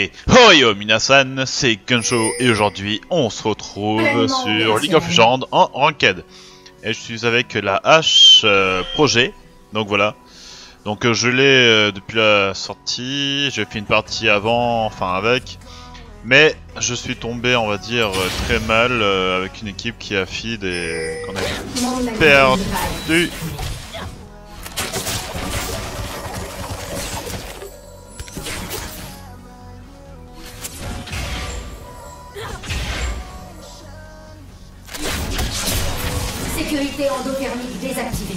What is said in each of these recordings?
Hey Ho yo minasan, c'est Gunsho et aujourd'hui on se retrouve sur League of Legends en Ranked. Et je suis avec la hache euh, projet, donc voilà. Donc euh, je l'ai euh, depuis la sortie, j'ai fait une partie avant, enfin avec. Mais je suis tombé, on va dire, très mal avec une équipe qui a feed et qu'on a perdu. Sécurité endothermique désactivée.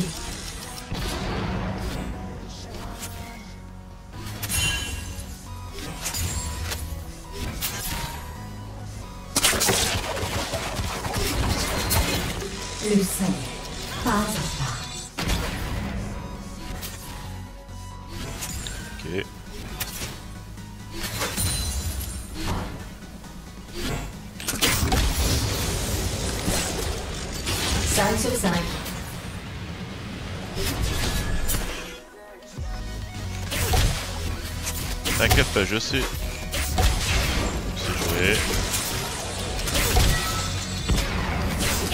Le soleil, pas à pas. Pas, je sais. Sais jouer.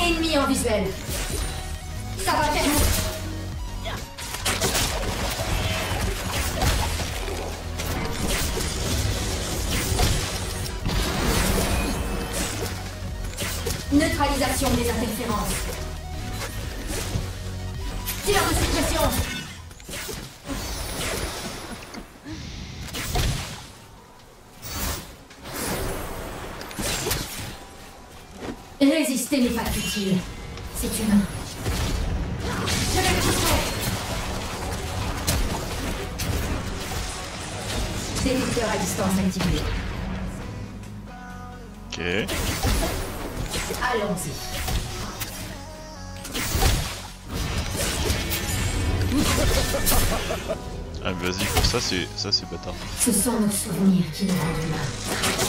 Ennemi en visuel. Résister n'est pas utile. C'est humain. Je vais pousser. Détecteur à distance activé. Ok. Allons-y. Ah vas-y, pour ça c'est ça c'est bâtard. Ce sont nos souvenirs qui nous rendent humains.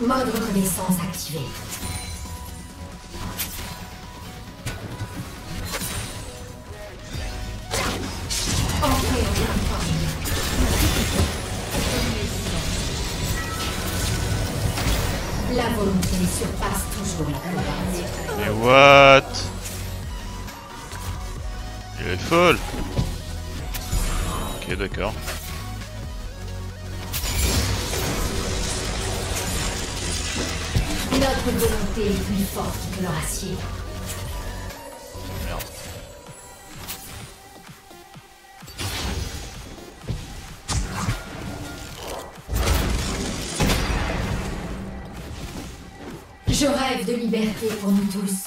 Mode reconnaissance activé. Entrée en plateforme. La volonté surpasse toujours la courage. Mais what? Elle est folle d'accord. Notre volonté est plus forte que leur acier. Merde. Je rêve de liberté pour nous tous.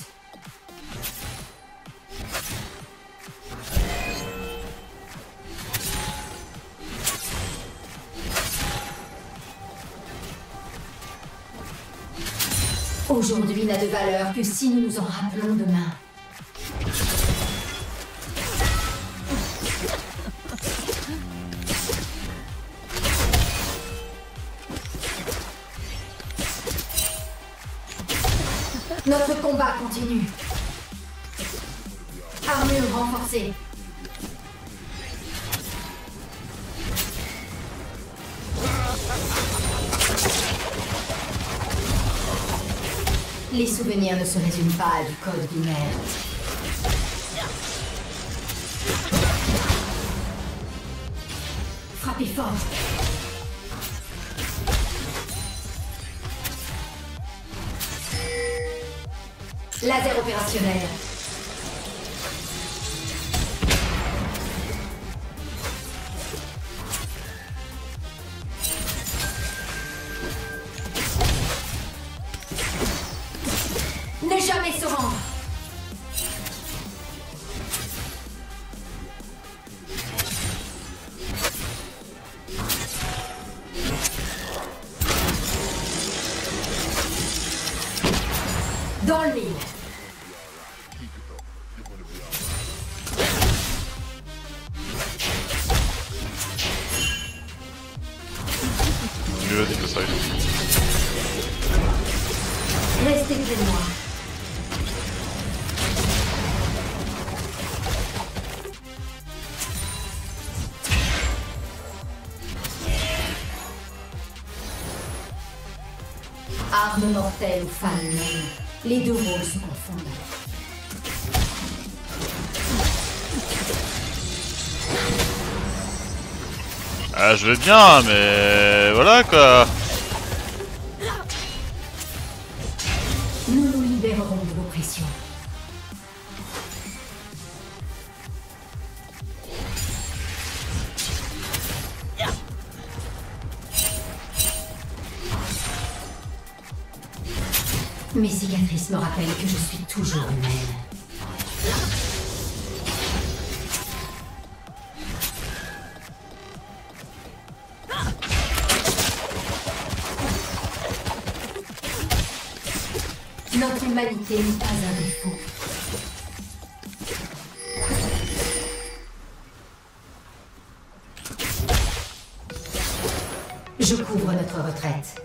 Aujourd'hui n'a de valeur que si nous nous en rappelons demain. Notre combat continue. Armure renforcée. Les souvenirs ne se résument pas à du code binaire. Frappez fort. Laser opérationnel. Les deux rôles se confondent. Ah, je vais bien, mais voilà quoi. Mes cicatrices me rappellent que je suis toujours humaine. Notre humanité n'est pas un défaut. Je couvre notre retraite.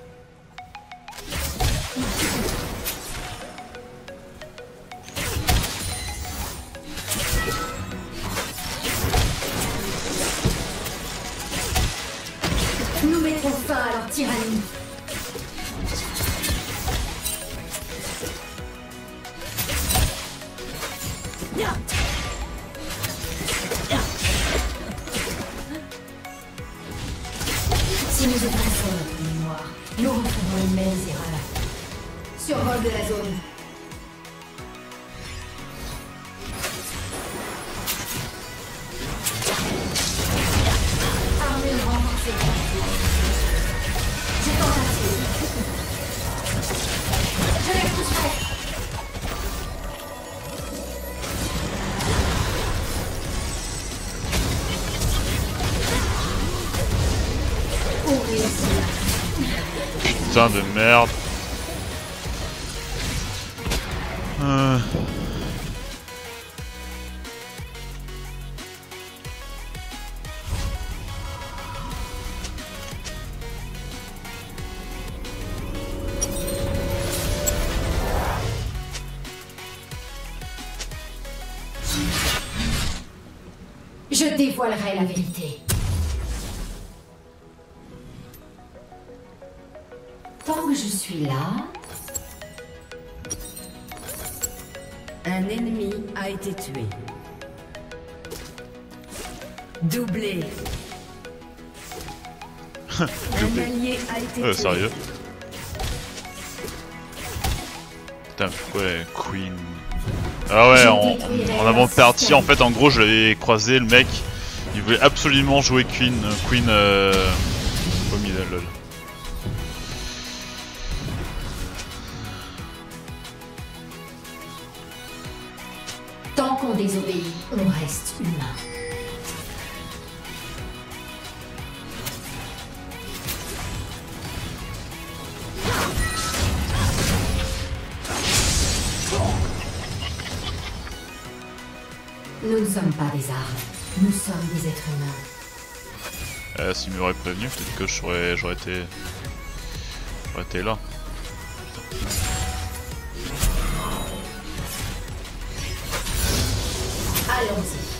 Si nous effaçons notre mémoire, nous referons les mêmes erreurs. Survol de la zone. Armure renforcée. J'ai tentative. Je les pousserai. Putain de merde. Euh. Un ennemi a été tué. Doublé. Un allié a été Euh, tué. sérieux Putain, ouais, Queen. Ah ouais, en, en avant-partie, en fait, en gros, je l'avais croisé, le mec, il voulait absolument jouer Queen, euh, Queen, euh... j'aurais été... J'aurais été là. Allons-y.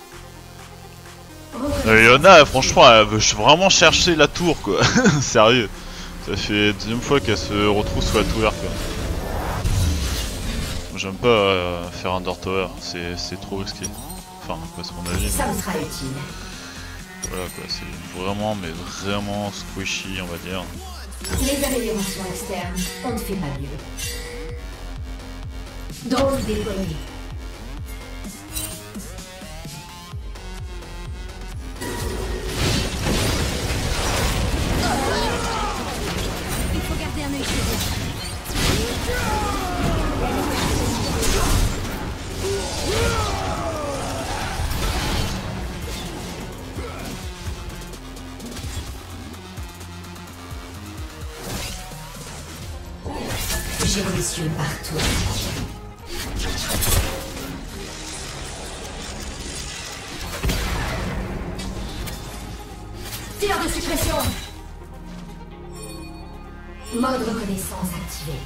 Euh, Yona, franchement, elle veut vraiment chercher la tour, quoi. Sérieux. Ça fait la deuxième fois qu'elle se retrouve sous la tour, quoi. J'aime pas euh, faire un Door Tower, c'est trop risqué. Enfin, c'est mon avis. Ça me sera utile. Voilà quoi, c'est vraiment, mais vraiment squishy, on va dire. Les améliorations externes, on ne fait pas mieux. Drôle déployé. Partout. Tir de suppression Mode reconnaissance activé.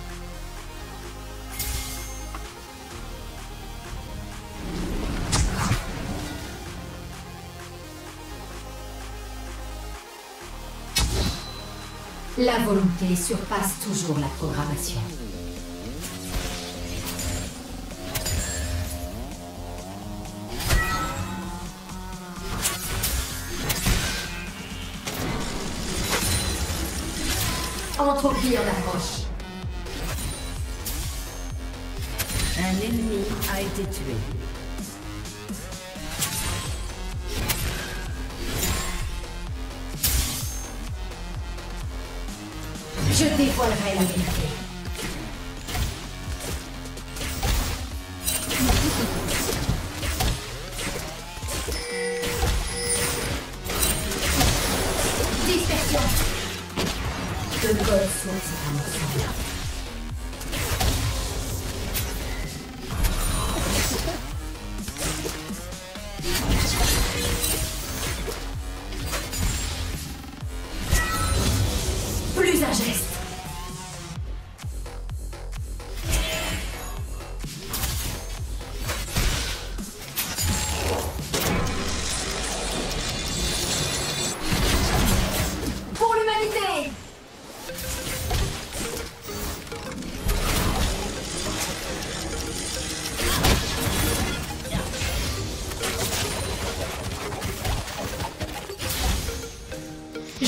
La volonté surpasse toujours la programmation. Entropie en approche. Un ennemi a été tué. Je dévoilerai la vérité.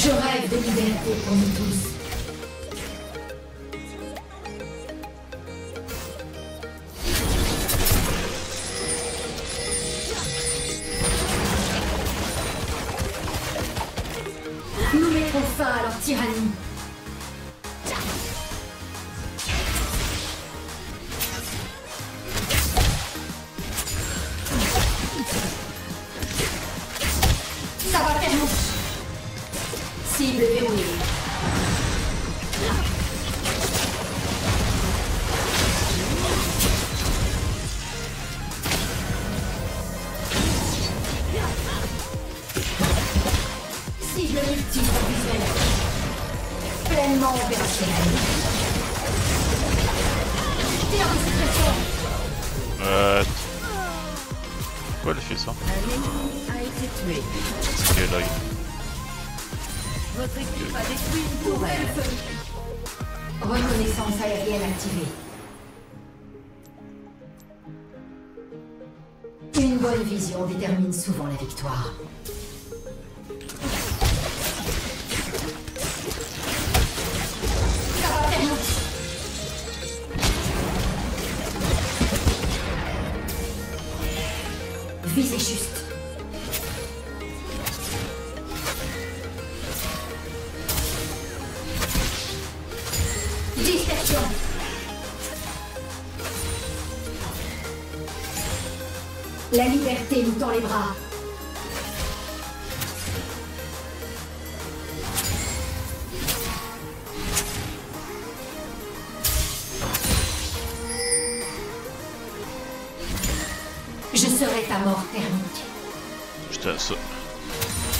Je rêve de liberté pour nous tous. Une bonne vision détermine souvent la victoire. Visez juste. Je serai ta mort thermique. Putain, ça.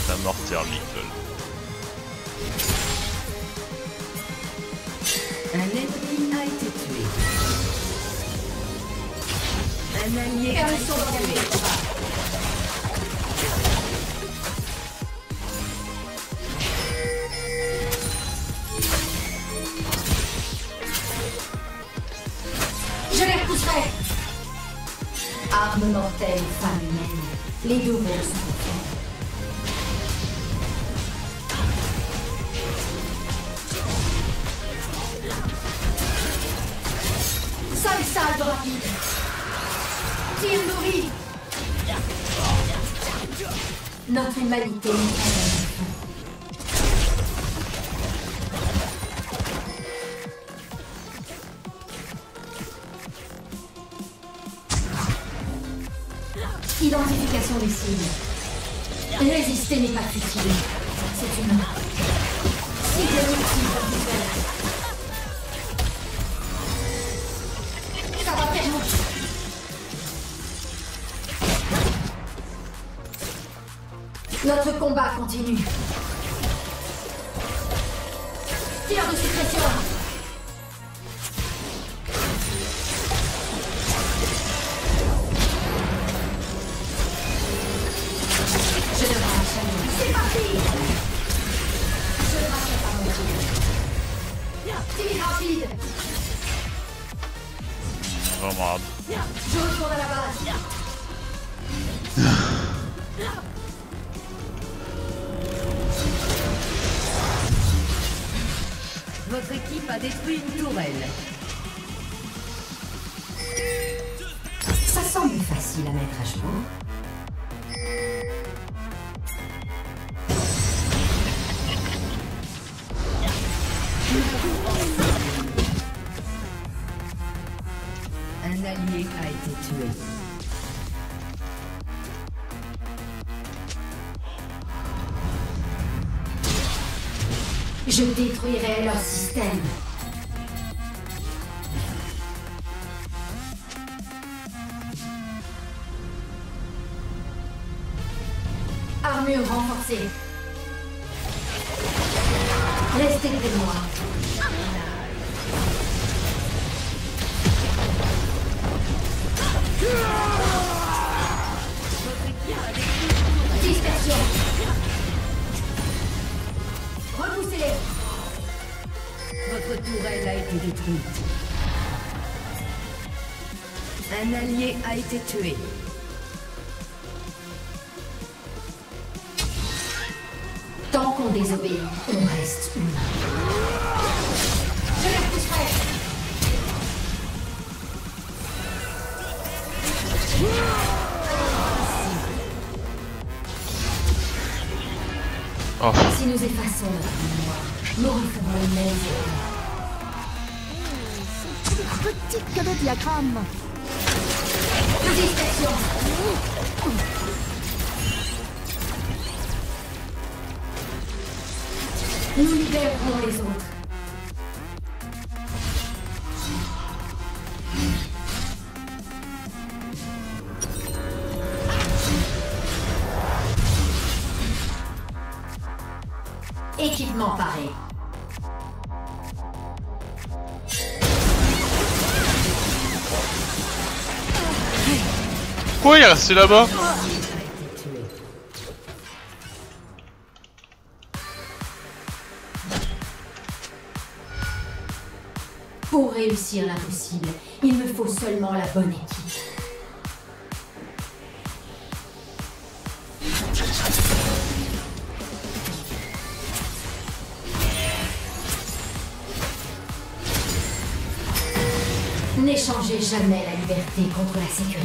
Ta mort thermique. Un ennemi a été tué. Un allié a été tué. Je les repousserai. Arme mortelle, femme humaine. Les deux mondes sont salve rapide Tire nourri Notre humanité. Identification des cibles. Résister n'est pas futile. C'est une cible combat continue. Tir de suppression. Je devrais enchaîner. C'est parti Je ne raterai pas mon tir. Tir rapide Vraiment hard. Je retourne à la base. Votre équipe a détruit une tourelle. Ça semble facile à mettre à jour. Un allié a été tué. Je détruirai leur système. Armure renforcée. Restez près de moi. Dispersion. Repoussez-les. Votre tourelle a été détruite. Un allié a été tué. Tant qu'on désobéit, on reste humain. Je les repousserai. Oh, Si nous effaçons notre mémoire, nous referons le même erreur. Petite que le diagramme. Dispersion. Nous libérerons les autres. Quoi, il là-bas. Pour réussir l'impossible, il me faut seulement la bonne équipe. N'échangez jamais la liberté contre la sécurité.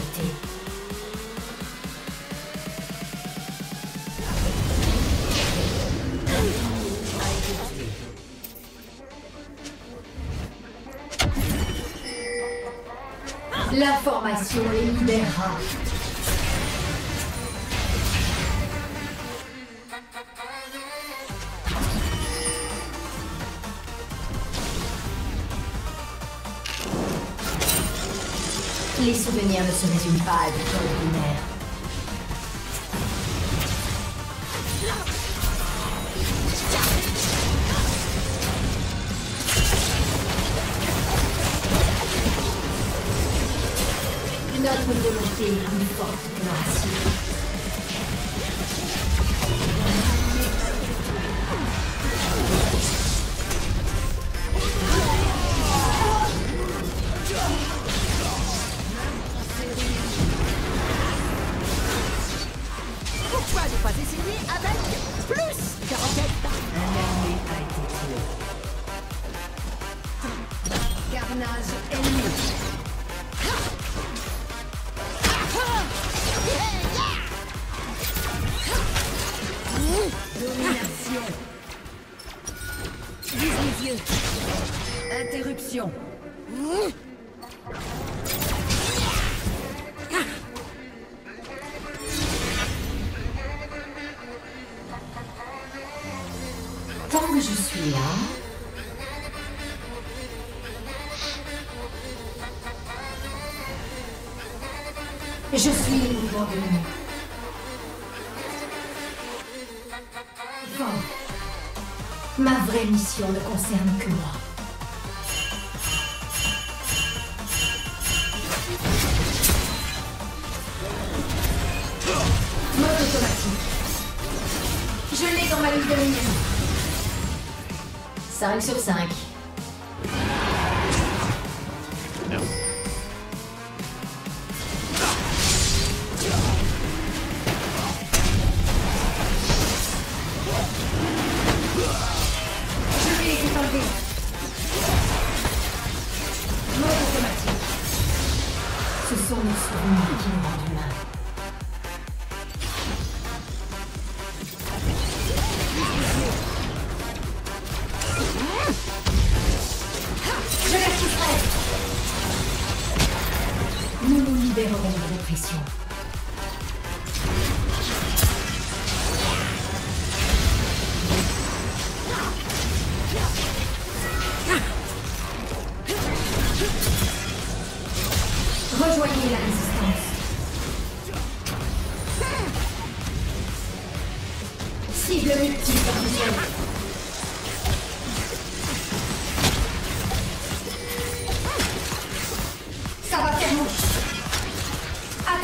L'information les libérera. Les souvenirs ne se résument pas à du temps ordinaire. Tué. Ne concerne que moi. Mode automatique. Je l'ai dans ma liste de lumière. 5 sur 5.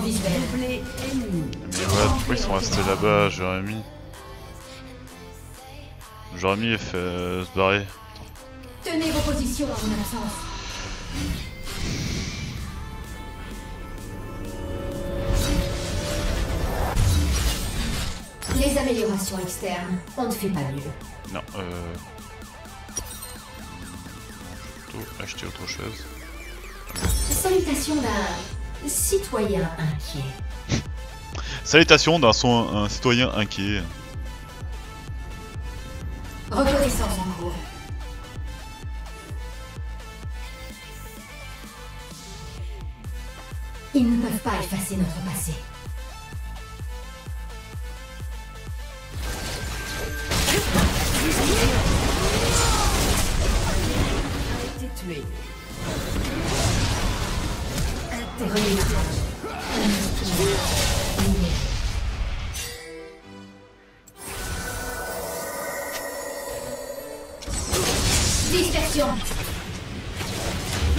visuel. Mais ouais, pourquoi ils sont restés là-bas mis. J'aurais mis fait euh, se barrer. Tenez vos positions en mon absence. Les améliorations externes, on ne fait pas mieux. Non, euh. Plutôt acheter autre chose. Salutations d'un citoyen inquiet. Salutations d'un son- un citoyen inquiet. Reconnaissance en cours. Ils ne peuvent pas effacer notre passé.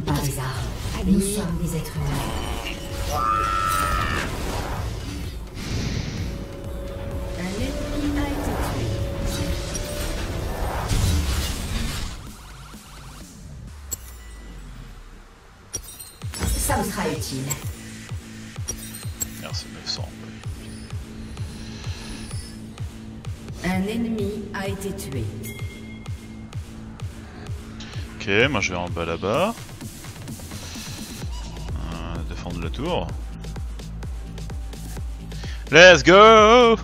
Nous ne sommes pas des armes. Nous sommes des êtres humains. Un ennemi a été tué. Ça me sera utile. Merci 900. Un ennemi a été tué. Ok, moi je vais en bas là-bas. Let's go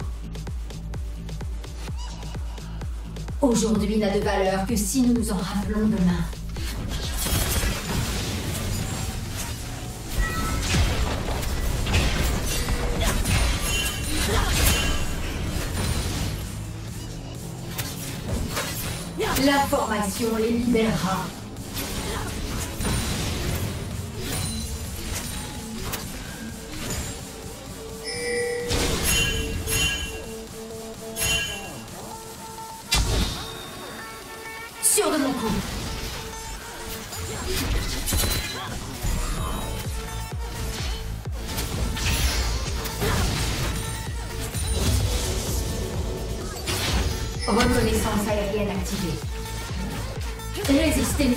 Aujourd'hui n'a de valeur que si nous nous en rappelons demain. L'information les libérera. Aérienne activée. Résistez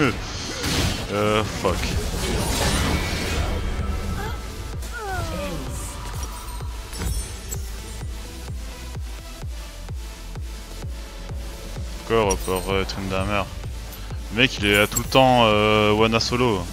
Euh, fuck. Encore pour euh, Tryndamere. Le mec il est à tout le temps euh, Wana solo.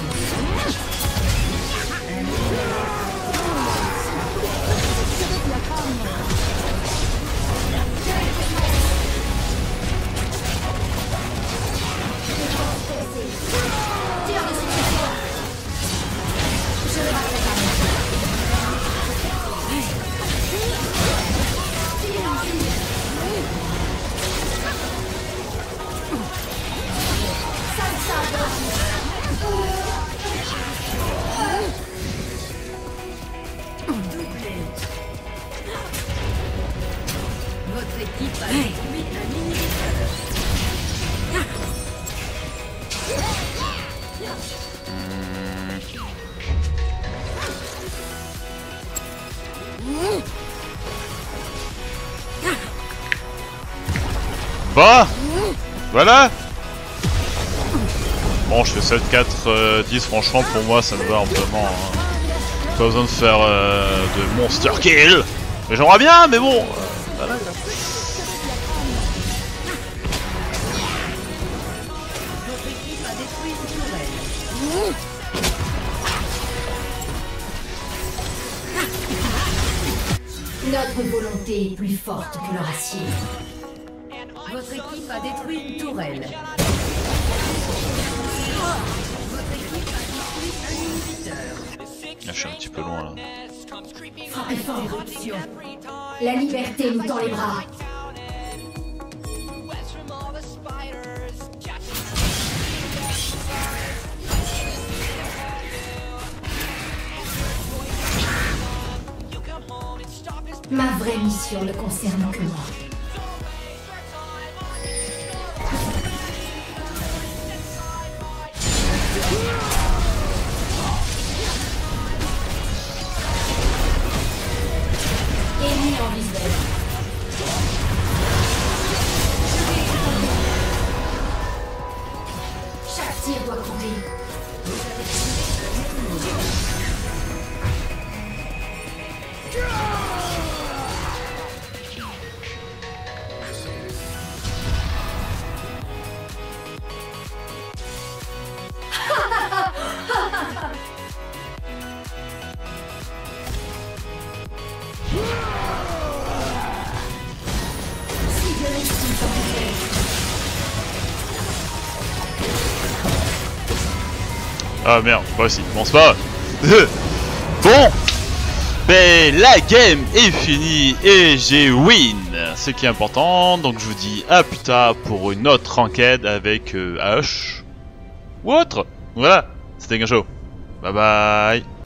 Yeux partout. Bah Voilà Bon, je fais 7, 4, 10, franchement, pour moi, ça me va amplement. Hein. Pas besoin de faire euh, de monster kill Mais J'aimerais bien, mais bon Notre volonté est plus forte que leur acier. Votre équipe a détruit une tourelle. Ah, je suis un petit peu loin là. Frappez fort. La liberté nous tend les bras. Ma vraie mission ne concerne que moi. Ah merde, pas aussi. Bon, c'est pas. Bon Ben, la game est finie et j'ai win Ce qui est important, donc je vous dis à plus tard pour une autre enquête avec euh, H ou autre. Voilà, c'était Gacho. Bye bye